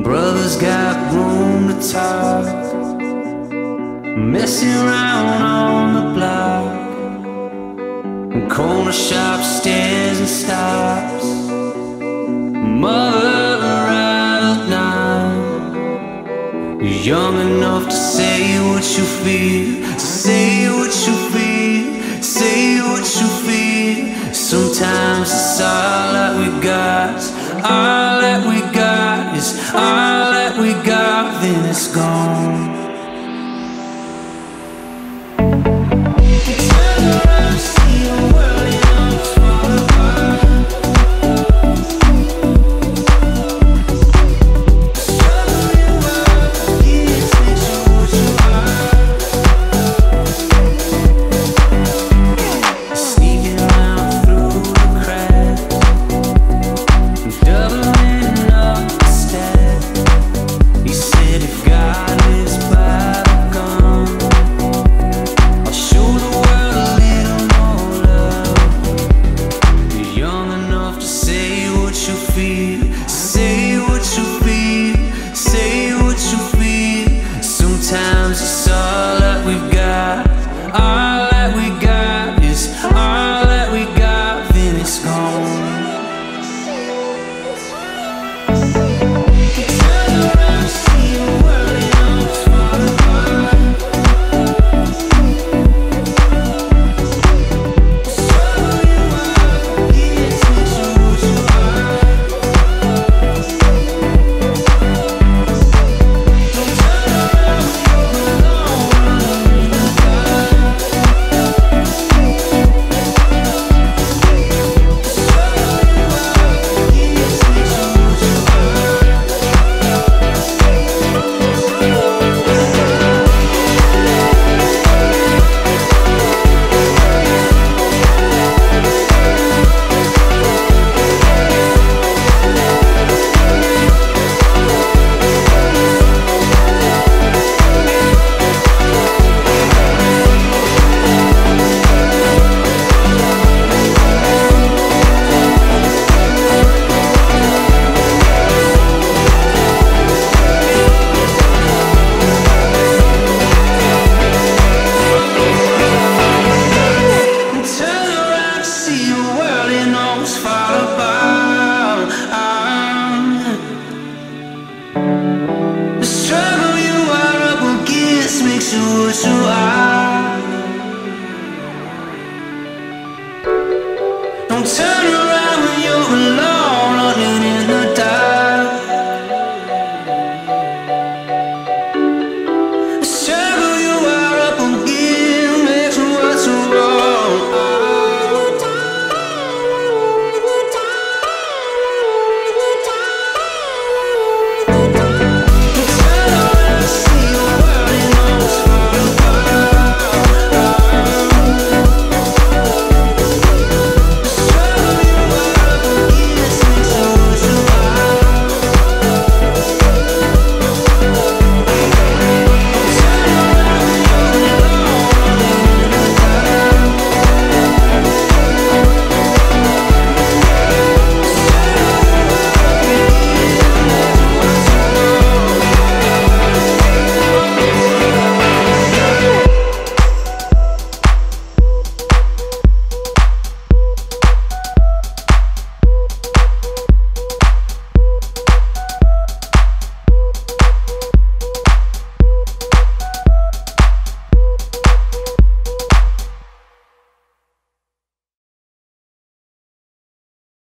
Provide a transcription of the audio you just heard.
Brothers got room to talk. Messing around on the block. Corner shop stands and stops. Mother out of nine. Young enough to say what you feel. Say what you feel. Say what you feel. Sometimes it's all that we got. All all that we got, then it's gone. those are. Don't turn.